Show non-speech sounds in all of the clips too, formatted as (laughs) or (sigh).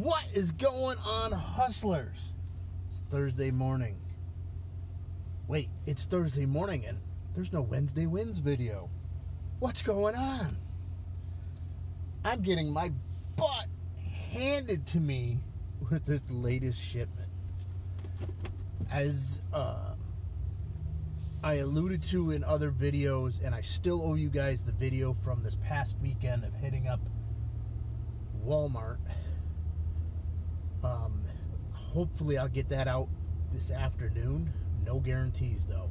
What is going on, hustlers? It's Thursday morning. Wait, it's Thursday morning and there's no Wednesday Wins video. What's going on? I'm getting my butt handed to me with this latest shipment. As uh, I alluded to in other videos, and I still owe you guys the video from this past weekend of hitting up Walmart. Hopefully, I'll get that out this afternoon. No guarantees, though.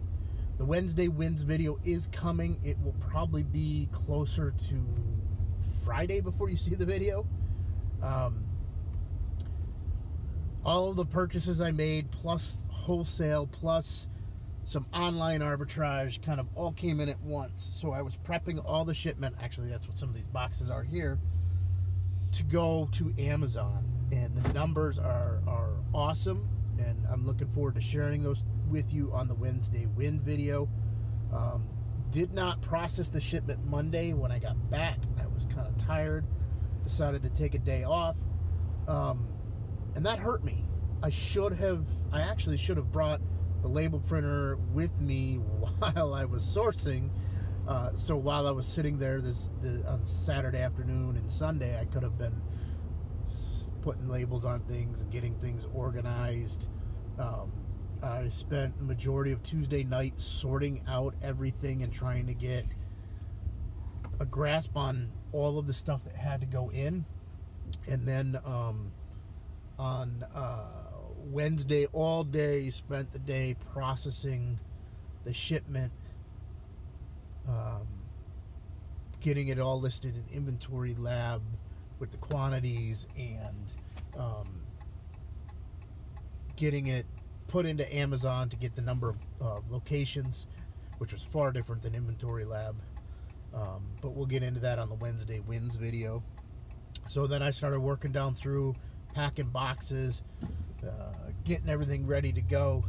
The Wednesday wins video is coming. It will probably be closer to Friday before you see the video. Um, all of the purchases I made, plus wholesale, plus some online arbitrage, kind of all came in at once. So I was prepping all the shipment. Actually, that's what some of these boxes are here to go to Amazon, and the numbers are are awesome. And I'm looking forward to sharing those with you on the Wednesday win video. Um, did not process the shipment Monday when I got back. I was kind of tired. Decided to take a day off. Um, and that hurt me. I should have, I actually should have brought the label printer with me (laughs) while I was sourcing. Uh, so while I was sitting there this the, on Saturday afternoon and Sunday, I could have been putting labels on things and getting things organized. Um, I spent the majority of Tuesday night sorting out everything and trying to get a grasp on all of the stuff that had to go in. And then um, on uh, Wednesday, all day, spent the day processing the shipment, um, getting it all listed in Inventory Lab with the quantities and um, getting it put into Amazon to get the number of uh, locations, which was far different than Inventory Lab. Um, but we'll get into that on the Wednesday wins video. So then I started working down through packing boxes, uh, getting everything ready to go.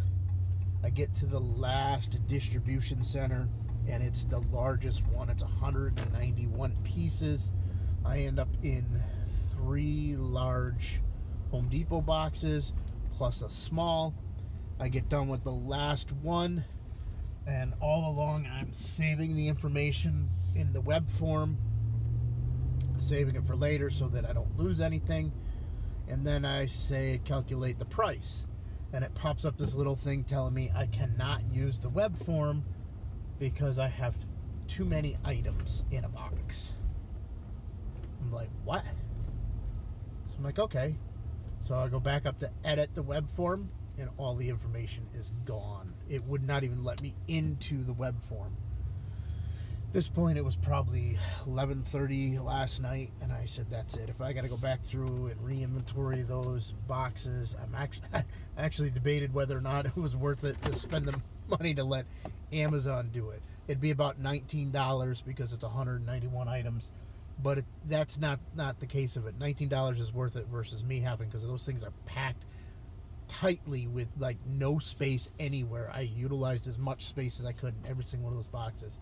I get to the last distribution center, and it's the largest one. It's 191 pieces. I end up in three large Home Depot boxes plus a small. I get done with the last one, and all along I'm saving the information in the web form, saving it for later so that I don't lose anything. And then I say calculate the price, and it pops up this little thing telling me I cannot use the web form because I have too many items in a box. I'm like, what? So I'm like, okay. So I go back up to edit the web form and all the information is gone. It would not even let me into the web form. At this point it was probably 11:30 last night and I said that's it. If I got to go back through and re-inventory those boxes, I'm actually (laughs) I actually debated whether or not (laughs) it was worth it to spend the money to let Amazon do it. It'd be about $19 because it's 191 items but it, that's not not the case of it. Nineteen dollars is worth it versus me having because those things are packed tightly with like no space anywhere. I utilized as much space as I could in every single one of those boxes,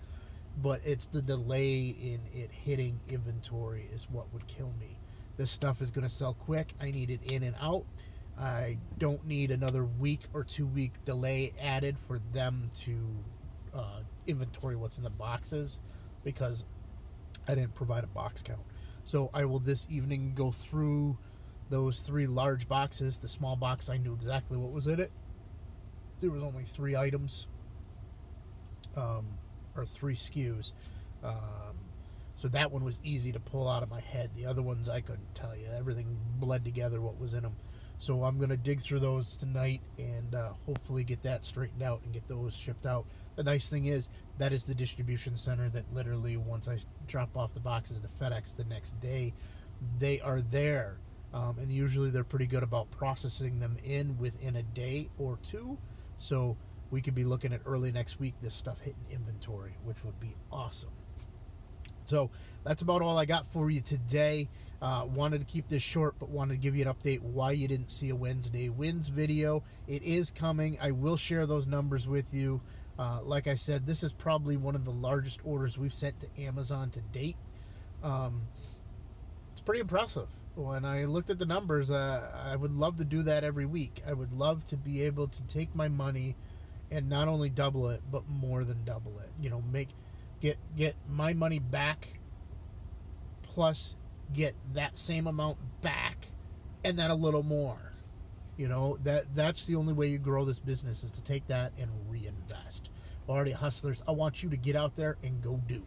but it's the delay in it hitting inventory is what would kill me. This stuff is going to sell quick. I need it in and out. I don't need another week or two week delay added for them to uh, inventory what's in the boxes because I didn't provide a box count. So I will this evening go through those three large boxes. The small box, I knew exactly what was in it. There was only three items, um, or three SKUs. Um, so that one was easy to pull out of my head. The other ones I couldn't tell you. Everything bled together what was in them. So I'm going to dig through those tonight and uh, hopefully get that straightened out and get those shipped out. The nice thing is that is the distribution center that literally once I drop off the boxes to FedEx the next day, they are there. Um, and usually they're pretty good about processing them in within a day or two. So we could be looking at early next week this stuff hitting inventory, which would be awesome. So that's about all I got for you today. Uh, wanted to keep this short, but wanted to give you an update why you didn't see a Wednesday wins video. It is coming. I will share those numbers with you. Uh, like I said, this is probably one of the largest orders we've sent to Amazon to date. Um, it's pretty impressive. when I looked at the numbers, uh, I would love to do that every week. I would love to be able to take my money and not only double it, but more than double it. You know, make get get my money back plus get that same amount back and then a little more. You know, that that's the only way you grow this business is to take that and reinvest. Already hustlers, I want you to get out there and go do.